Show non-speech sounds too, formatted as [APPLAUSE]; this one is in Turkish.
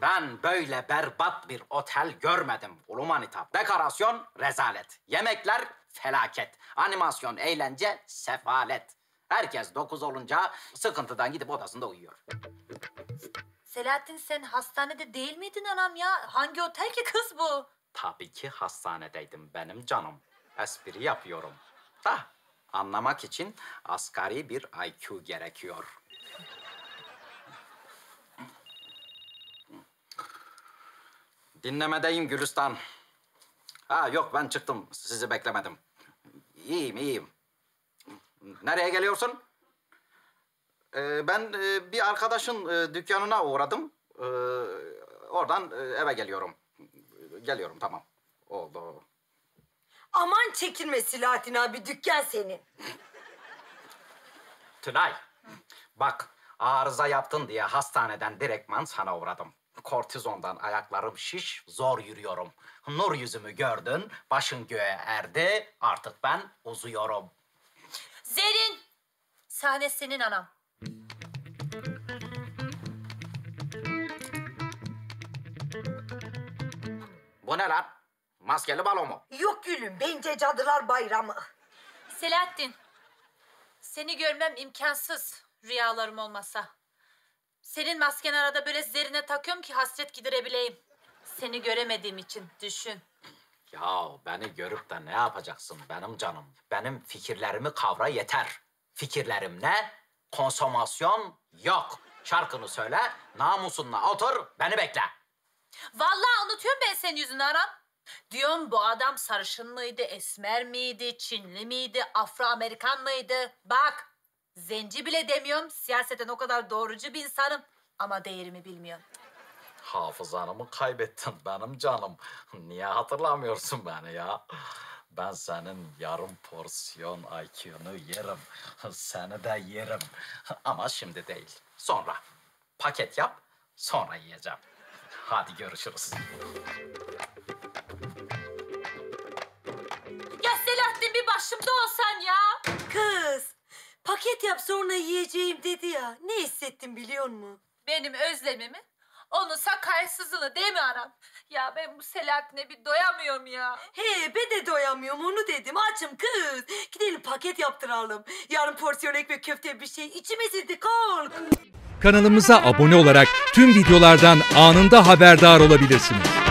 Ben böyle berbat bir otel görmedim Ulumanita. Dekorasyon rezalet. Yemekler felaket. Animasyon eğlence sefalet. Herkes dokuz olunca sıkıntıdan gidip odasında uyuyor. Selahattin sen hastanede değil miydin anam ya? Hangi otel ki kız bu? Tabii ki hastanedeydim benim canım. Espri yapıyorum. Da anlamak için asgari bir IQ gerekiyor. Dinlemedeyim Gülistan. Ha yok ben çıktım. Sizi beklemedim. İyiyim iyiyim. Nereye geliyorsun? Ee, ben e, bir arkadaşın e, dükkanına uğradım. Ee, oradan e, eve geliyorum. Geliyorum tamam. Oldu. Aman çekilme Silahattin abi dükkan senin. Tülay. Bak arıza yaptın diye hastaneden direktman sana uğradım. Kortizondan ayaklarım şiş, zor yürüyorum. Nur yüzümü gördün, başın göğe erdi. Artık ben uzuyorum. Zerin! Sahne senin anam. Bu ne lan? Maskeli balo mu? Yok gülüm bence cadılar bayramı. Selahattin. Seni görmem imkansız rüyalarım olmasa. Senin masken arada böyle zerine takıyorum ki hasret giderebileyim. Seni göremediğim için düşün. Ya beni görüp de ne yapacaksın benim canım? Benim fikirlerimi kavra yeter. Fikirlerim ne? Konsomasyon yok. Şarkını söyle, namusunla otur, beni bekle. Vallahi unutuyorum ben senin yüzünü anam. Diyorum bu adam sarışın mıydı, esmer miydi, Çinli miydi, Afro-Amerikan mıydı? Bak, zenci bile demiyorum. Siyaseten o kadar doğrucu bir insanım. Ama değerimi bilmiyorum. Hafızanı mı kaybettin benim canım? [LAUGHS] Niye hatırlamıyorsun beni ya? Ben senin yarım porsiyon IQ'nu yerim. [LAUGHS] Seni de yerim. [LAUGHS] Ama şimdi değil. Sonra. Paket yap, sonra yiyeceğim. Hadi görüşürüz. Ya Selahattin bir başımda olsan ya. Paket yap sonra yiyeceğim dedi ya. Ne hissettim biliyor musun? Benim özlemimi, onun sakarsızlığını değil mi anam? Ya ben bu Selahattin'e bir doyamıyorum ya. He ben de doyamıyorum onu dedim. Açım kız. Gidelim paket yaptıralım. Yarın porsiyon ekmek köfte bir şey. İçime sindi kalk. Kanalımıza abone olarak tüm videolardan anında haberdar olabilirsiniz.